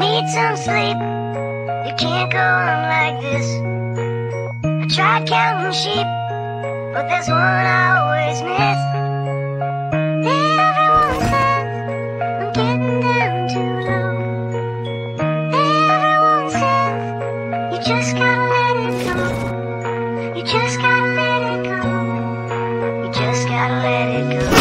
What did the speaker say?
need some sleep. You can't go on like this. I tried counting sheep, but there's one I always miss. Everyone says I'm getting down too low. Everyone says you just gotta let it go. You just gotta let it go. You just gotta let it go.